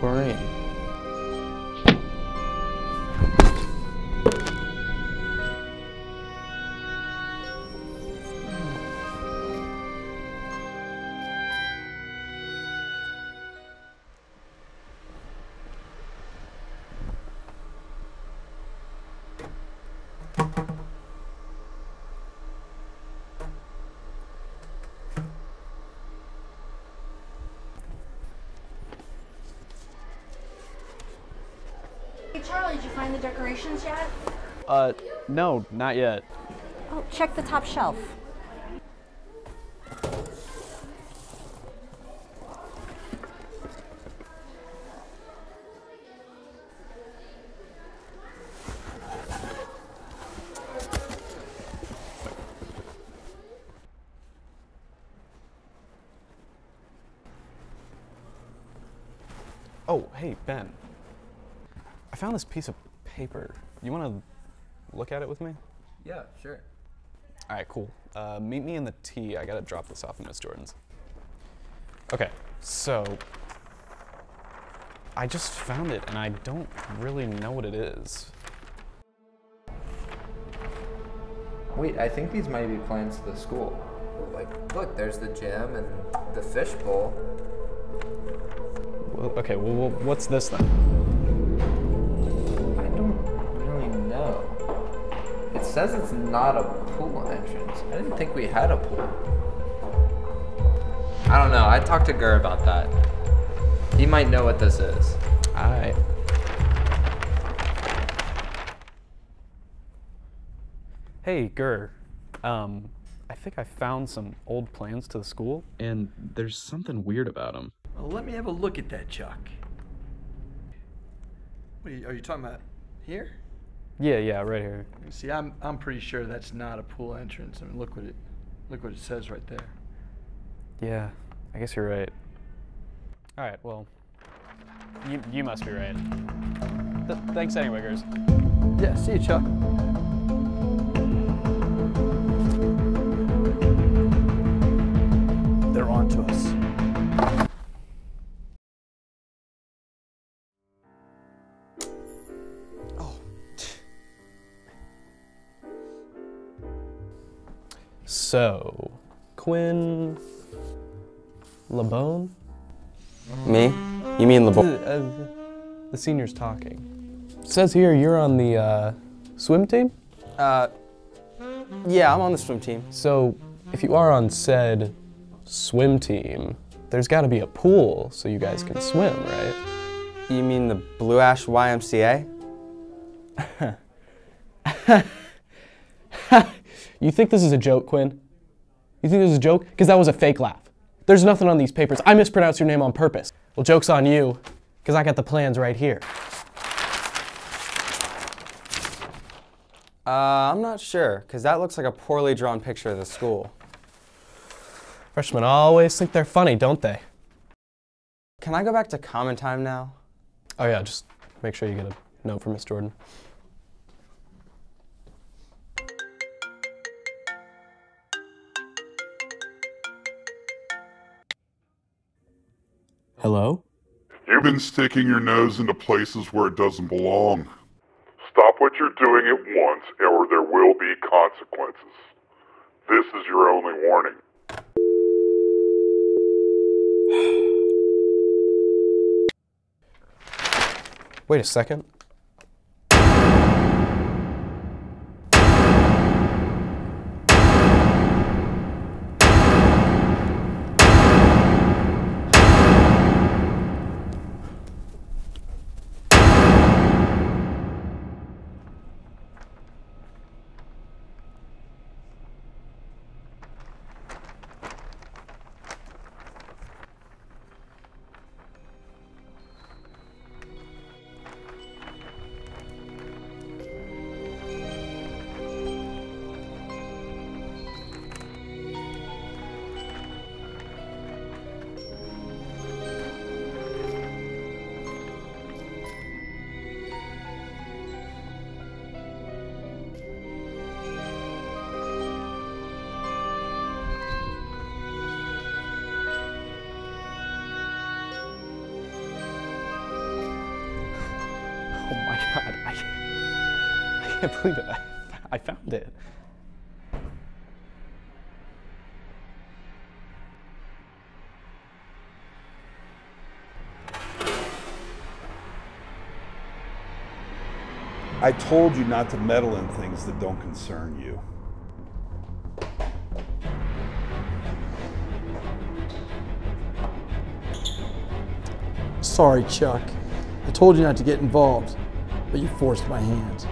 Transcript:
we're in. Find the decorations yet? Uh, no, not yet. Oh, check the top shelf. Oh, hey, Ben. I found this piece of paper. You want to look at it with me? Yeah, sure. All right, cool. Uh, meet me in the T. I gotta drop this off in Miss Jordan's. Okay, so I just found it and I don't really know what it is. Wait, I think these might be plans to the school. Like, look, there's the gym and the fishbowl. Well, okay, well, well, what's this then? Says it's not a pool entrance. I didn't think we had a pool. I don't know. I talked to Gur about that. He might know what this is. All right. Hey, Gur. Um, I think I found some old plans to the school, and there's something weird about them. Well, let me have a look at that, Chuck. What are you, are you talking about here? Yeah, yeah, right here. See, I'm I'm pretty sure that's not a pool entrance. I mean, look what it look what it says right there. Yeah, I guess you're right. All right, well, you, you must be right. Th- thanks anyway, Gers. Yeah, see you, Chuck. They're on to us. So, Quinn LeBone? Me? You mean Uh, LeBron? uh, the senior's talking. says here you're on the uh, swim team? Uh, yeah, I'm on the swim team. So, if you are on said swim team, there's got to be a pool so you guys can swim, right? You mean the Blue Ash YMCA? You think this is a joke, Quinn? You think this is a joke? Because that was a fake laugh. There's nothing on these papers. I mispronounced your name on purpose. Well, joke's on you, because I got the plans right here. Uh, I'm not sure, because that looks like a poorly drawn picture of the school. Freshmen always think they're funny, don't they? Can I go back to common time now? Oh, yeah, just make sure you get a note from Miss Jordan. Hello? You've been sticking your nose into places where it doesn't belong. Stop what you're doing at once, or there will be consequences. This is your only warning. Wait a second. I, I can't believe it. I, I found it. I told you not to meddle in things that don't concern you. Sorry, Chuck. I told you not to get involved, but you forced my hand.